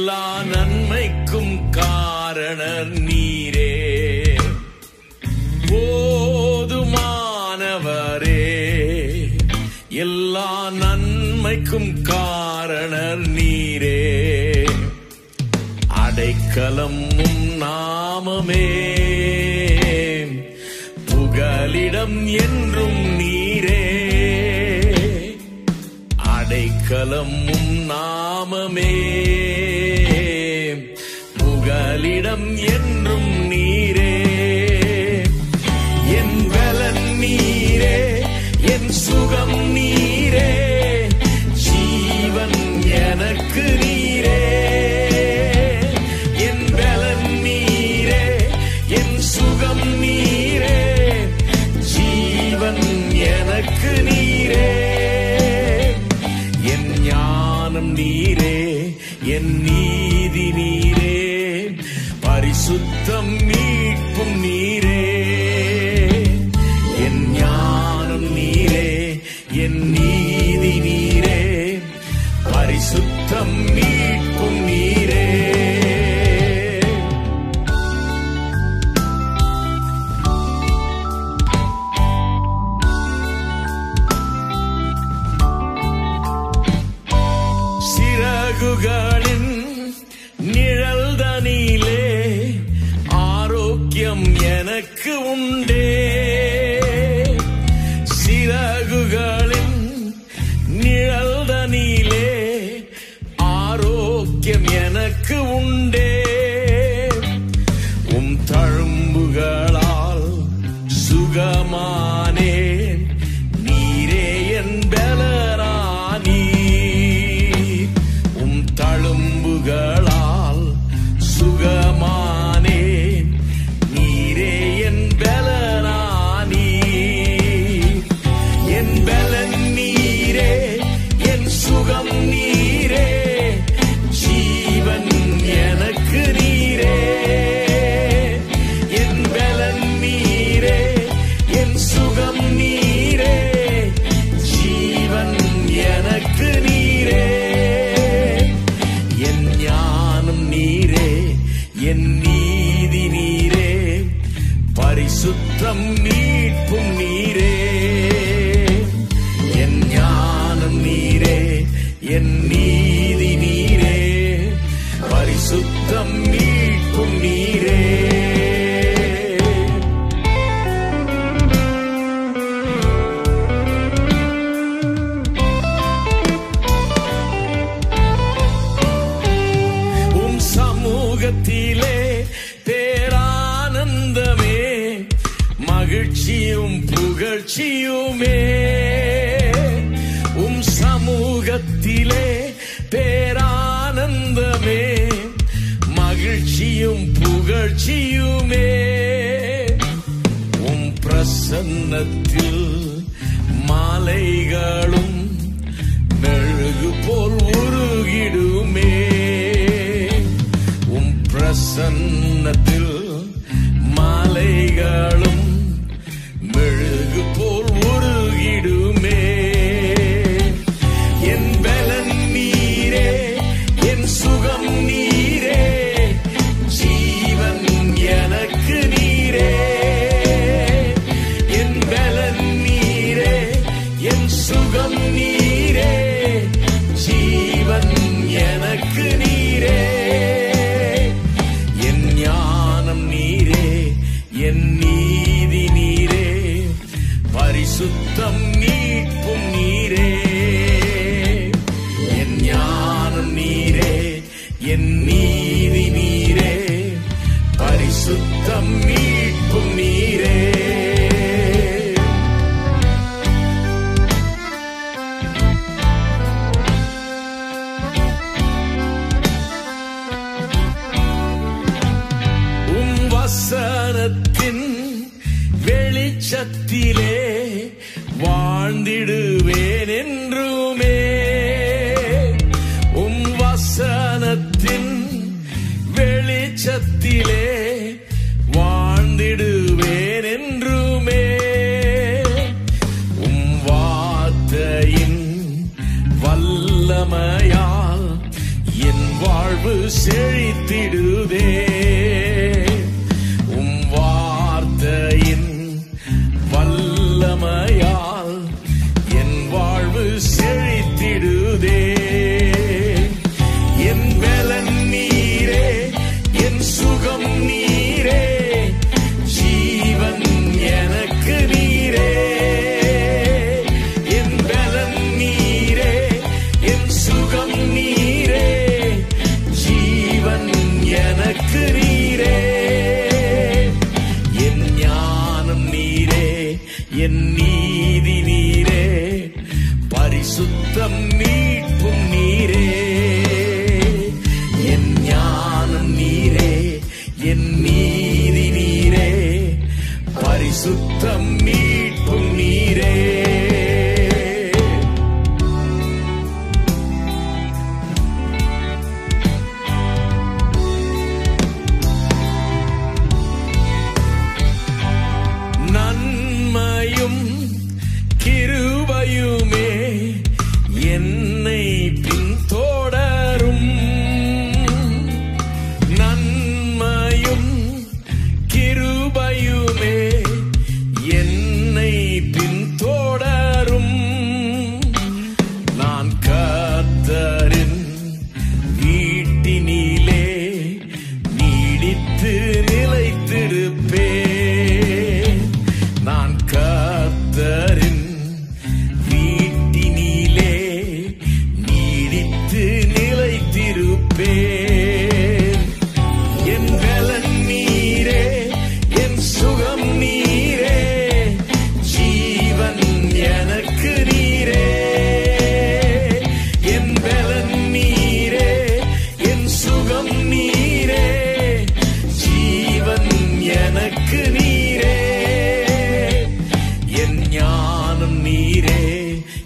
எல்லா நன்மைக்கும் காரணர் நீரே. போதுமானவரே. எல்லா நன்மைக்கும் காரணர் நீரே. அடைக்கலம் நாமமே. புகலிடம் என்றும் நீரே. அடைக்கலம் நாமமே. புகலிடம் என்றும் நீரே. என் பலன் நீரே என் சுகம் நீரே. ஜீவன் எனக்கு நீரே. என் பலன் நீரே என் சுகம் நீரே. ஜீவன் எனக்கு நீரே. என் ஞானம் நீரே. பரிசுத்தம் மீட்பும் நீரே. எனக்கு உண்டே சிறகுகளின் நிழல்தனிலே ஆரோக்கியம் எனக்கு உண்டே. உம் தழும்புகளால் சுகமானேன் சமூகத்திலே பேரானந்தமே மகிழ்ச்சியும் புகழ்ச்சியுமே. உம் பிரசன்னத்தில் மாலைகளும் மெழுகு போல் உருகிடுமே. உம் பிரசன்னத்தில் என் நீதி நீரே பரிசுத்தம் மீட்பும் நீரே. வசனத்தின் வெளிச்சத்திலே வாழ்ந்திடுவேன் என்றுமே வெளிச்சத்திலே வாழ்ந்திடுவேன் என்றுமே உம் வார்த்தையின் வல்லமையால் என் வாழ்வு செழி என் நீதி நீரே பரிசுத்தம் மீட்பும் நீரே. என் ஞானம் நீரே என் நீதி நீரே பரிசுத்தம் மீட்பும் நீரே.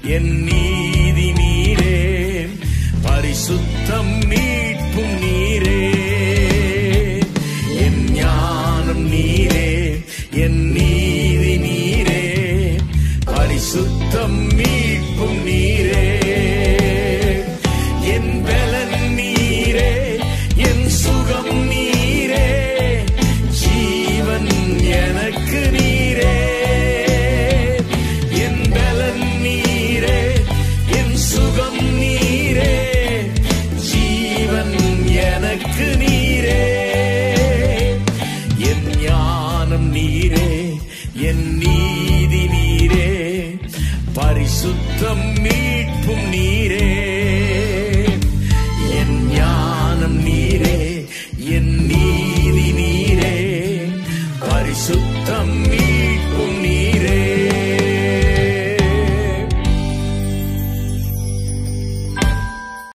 என் நீதி நீரே. பரிசுத்தம் நீ